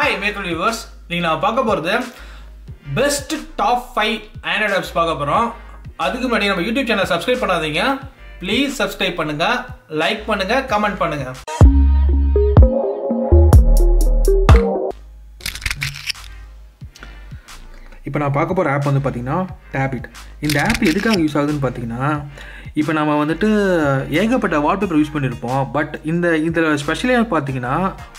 Hi மேக்கல் viewers நீங்கள் நான் பார்க்க போகிறது best top five Android apps பார்க்க போகிறோம் அதுக்கு முன்னாடி நம்ம யூடியூப் சேனல் சப்ஸ்கிரைப் பண்ணாதீங்க. ப்ளீஸ் சப்ஸ்கிரைப் பண்ணுங்கள் லைக் பண்ணுங்கள் கமெண்ட் பண்ணுங்கள் இப்போ நான் பார்க்க போகிற ஆப் வந்து பார்த்தீங்கன்னா டேபிட் இந்த ஆப் எதுக்காக யூஸ் ஆகுதுன்னு பார்த்தீங்கன்னா இப்போ நம்ம வந்துட்டு ஏகப்பட்ட வால்பேப்பர் யூஸ் பண்ணியிருப்போம் பட் இந்த இதில் ஸ்பெஷலாக பார்த்தீங்கன்னா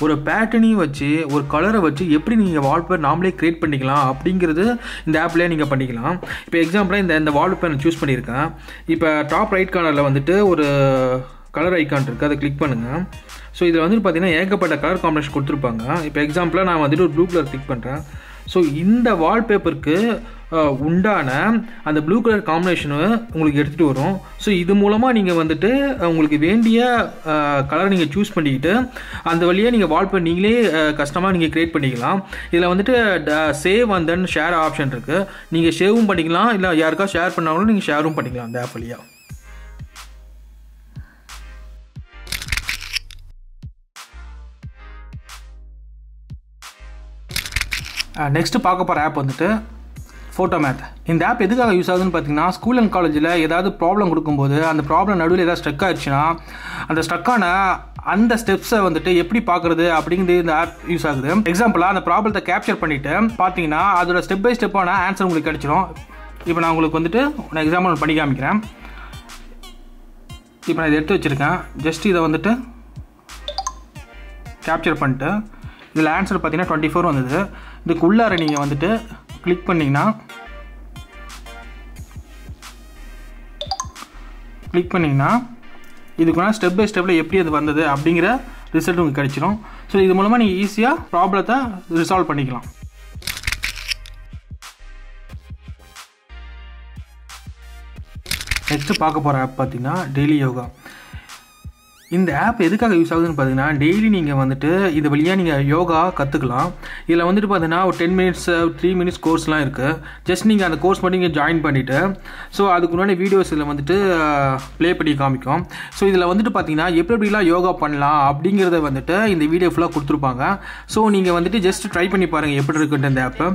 ஒரு பேட்டர்னையும் வச்சு ஒரு கலரை வச்சு எப்படி நீங்கள் வால்பேப்பர் நாமளே க்ரியேட் பண்ணிக்கலாம் அப்படிங்கிறது இந்த ஆப்லேயே நீங்கள் பண்ணிக்கலாம். இப்போ எக்ஸாம்பிளாக இந்த இந்த வால்பேப்பர் நான் சூஸ் பண்ணியிருக்கேன் இப்போ டாப் ரைட் கார்னரில் வந்துட்டு ஒரு கலர் ஐக்கான் இருக்குது அதை கிளிக் பண்ணுங்கள் ஸோ இதில் வந்துட்டு பார்த்தீங்கன்னா ஏகப்பட்ட கலர் காம்பினேஷன் கொடுத்துருப்பாங்க. இப்போ எக்ஸாம்பிளாக நான் வந்துட்டு ஒரு ப்ளூ கலர் கிளிக் பண்ணுறேன் ஸோ இந்த வால்பேப்பருக்கு உண்டான அந்த ப்ளூ கலர் காம்பினேஷனு உங்களுக்கு எடுத்துகிட்டு வரும். ஸோ இது மூலமாக நீங்கள் வந்துட்டு உங்களுக்கு வேண்டிய கலர் நீங்கள் சூஸ் பண்ணிக்கிட்டு அந்த வழியாக நீங்கள் வால்பேப்பர் நீங்களே கஸ்டமாக நீங்கள் க்ரியேட் பண்ணிக்கலாம். இதில் வந்துட்டு save and then share option இருக்குது நீங்கள் சேவும் பண்ணிக்கலாம். இல்லை யாருக்கா ஷேர் பண்ணாலும் நீங்கள் ஷேரும் பண்ணிக்கலாம் அந்த ஆப் வழியாக நெக்ஸ்ட்டு பார்க்க போகிற ஆப் வந்துட்டு ஃபோட்டோ மேத் இந்த ஆப் எதுக்காக யூஸ் ஆகுதுன்னு பார்த்தீங்கன்னா ஸ்கூல் அண்ட் காலேஜில் ஏதாவது ப்ராப்ளம் கொடுக்கும்போது அந்த ப்ராப்ளம் நடுவில் ஏதாவது ஸ்ட்ரக் ஆயிடுச்சுன்னா அந்த ஸ்ட்ரக்கான அந்த ஸ்டெப்ஸை வந்துட்டு எப்படி பார்க்குறது அப்படிங்கிறது இந்த ஆப் யூஸ் ஆகுது. எக்ஸாம்பிளாக அந்த ப்ராப்ளத்தை கேப்சர் பண்ணிவிட்டு பார்த்தீங்கன்னா அதோட ஸ்டெப் பை ஸ்டெப்பான ஆன்சர் உங்களுக்கு கிடச்சிரும். இப்போ நான் உங்களுக்கு வந்துட்டு நான் எக்ஸாம்பிள் பண்ணி காமிக்கிறேன். இப்போ நான் இதை எடுத்து வச்சுருக்கேன். ஜஸ்ட் இதை வந்துட்டு கேப்சர் பண்ணிட்டு இதில் ஆன்சர் பார்த்தீங்கன்னா டுவெண்ட்டி ஃபோர் வந்தது. இதுக்குள்ளார நீங்கள் வந்துட்டு கிளிக் பண்ணிங்கன்னா கிளிக் பண்ணிங்கன்னா இதுக்குனா ஸ்டெப் பை ஸ்டெப்பில் எப்படி அது வந்தது அப்படிங்கிற ரிசல்ட் உங்களுக்கு கிடைச்சிரும். ஸோ இது மூலமாக நீங்கள் ஈஸியாக ப்ராப்ளத்தை ரிசால்வ் பண்ணிக்கலாம். நெக்ஸ்ட்டு பார்க்க போகிற ஆப் பார்த்தீங்கன்னா டெய்லி யோகா இந்த ஆப் எதுக்காக யூஸ் ஆகுதுன்னு பார்த்தீங்கன்னா டெய்லி நீங்கள் வந்துட்டு இது வழியாக நீங்கள் யோகா கற்றுக்கலாம் இதில் வந்துட்டு பார்த்தீங்கன்னா ஒரு டென் மினிட்ஸ் த்ரீ மினிட்ஸ் கோர்ஸ்லாம் இருக்குது ஜஸ்ட் நீங்கள் அந்த கோர்ஸ் மட்டும் நீங்கள் ஜாயின் பண்ணிவிட்டு ஸோ அதுக்கு முன்னாடி வீடியோஸ் இதில் வந்துட்டு ப்ளே பண்ணி காமிக்கும். ஸோ இதில் வந்துட்டு பார்த்தீங்கன்னா எப்படி எப்படிலாம் யோகா பண்ணலாம் அப்படிங்கிறத வந்துட்டு இந்த வீடியோ ஃபுல்லாக கொடுத்துருப்பாங்க. ஸோ நீங்கள் வந்துட்டு ஜஸ்ட் ட்ரை பண்ணி பாருங்கள் எப்படி இருக்குன்ட்டு இந்த ஆப்பை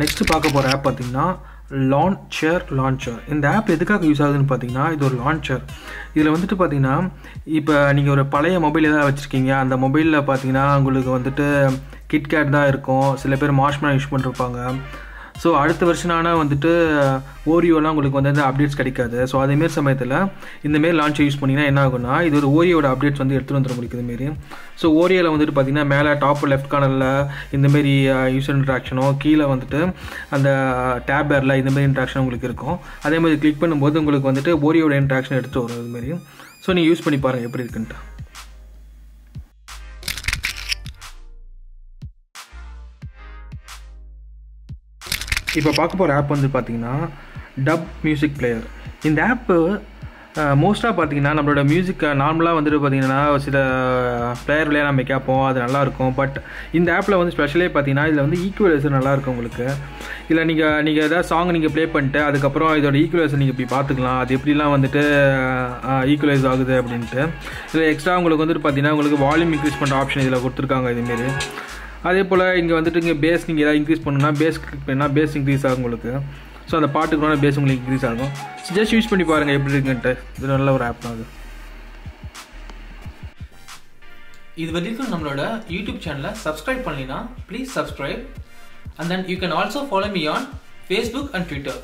நெக்ஸ்ட்டு பார்க்க போகிற ஆப் பார்த்தீங்கன்னா லான்ச்சர் லான்ச்சர் இந்த ஆப் எதுக்காக யூஸ் ஆகுதுன்னு பார்த்தீங்கன்னா இது ஒரு லான்ச்சர் இதில் வந்துட்டு பார்த்தீங்கன்னா இப்போ நீங்கள் ஒரு பழைய மொபைல் ஏதாவது வச்சுருக்கீங்க. அந்த மொபைலில் பார்த்தீங்கன்னா உங்களுக்கு வந்துட்டு கிட்கேட் தான் இருக்கும். சில பேர் மார்ஷ்மேன் யூஸ் பண்ணிருப்பாங்க. ஸோ அடுத்த வருஷனான வந்துட்டு uh, ஓரியோலாம் உங்களுக்கு வந்து அப்டேட்ஸ் கிடைக்காது. ஸோ அதேமாரி சமயத்தில் இந்தமாரி லான்ச் யூஸ் பண்ணிங்கன்னா என்ன ஆகுனா இது ஒரு ஓரியோட அப்டேட்ஸ் வந்து எடுத்துகிட்டு வந்துட முடியும் இதுமாரி. ஸோ ஓரியோவில் வந்துட்டு பார்த்தீங்கன்னா மேலே டாப் லெஃப்ட் கார்னரில் இந்தமாரி uh, யூசர் இன்ட்ராக்ஷனோ கீழே வந்துட்டு அந்த uh, டேபரில் இந்தமாரி இன்ட்ராக்ஷன் உங்களுக்கு இருக்கும். அதேமாதிரி கிளிக் பண்ணும்போது உங்களுக்கு வந்துட்டு ஓரியோட இன்ட்ராக்ஷன் எடுத்து வரும் இதுமாரி. ஸோ நீங்கள் யூஸ் பண்ணி பாருங்கள் எப்படி இருக்குன்ட்டு. இப்போ பார்க்க போகிற ஆப் வந்து பார்த்தீங்கன்னா டப் மியூசிக் பிளேயர் இந்த ஆப்பு மோஸ்ட்டாக பார்த்தீங்கன்னா நம்மளோட மியூசிக்கை நார்மலாக வந்துட்டு பார்த்தீங்கன்னா சில பிளேயர்லேயே நம்ம கேட்போம் அது நல்லாயிருக்கும் பட் இந்த ஆப்பில் வந்து ஸ்பெஷலே பார்த்தீங்கன்னா இதில் வந்து ஈக்குவலைசர் நல்லாயிருக்கும் உங்களுக்கு. இதில் நீங்கள் நீங்கள் எதாவது சாங் நீங்கள் ப்ளே பண்ணிட்டு அதுக்கப்புறம் இதோட ஈக்குவலைசர் நீங்கள் இப்படி பார்த்துக்கலாம் அது எப்படிலாம் வந்துட்டு ஈக்குவலைஸ் ஆகுது அப்படின்ட்டு. இதில் எக்ஸ்ட்ரா உங்களுக்கு வந்துட்டு பார்த்தீங்கன்னா உங்களுக்கு வால்யூம் இன்க்ரீஸ் பண்ணுற ஆப்ஷன் இதில் கொடுத்துருக்காங்க இதுமாரி. அதே போல் இங்கே வந்துட்டு இங்கே பேஸ் நீங்கள் எதாவது இன்க்ரீஸ் பண்ணுன்னா பேஸ் கிளிக் பண்ணால் பேஸ் இன்க்ரீஸ் ஆகும் உங்களுக்கு. ஸோ அந்த பாட்டுக்குள்ள பேஸ் உங்களுக்கு இன்க்ரீஸ் ஆகும். ஜஸ்ட் யூஸ் பண்ணி பாருங்கள் எப்படி இருக்குன்ட்டு இது நல்ல ஒரு ஆப் தான் அது. இது வரைக்கும் நம்மளோட யூடியூப் சேனலை சப்ஸ்கிரைப் பண்ணலைன்னா please subscribe and then you can also follow me on Facebook and Twitter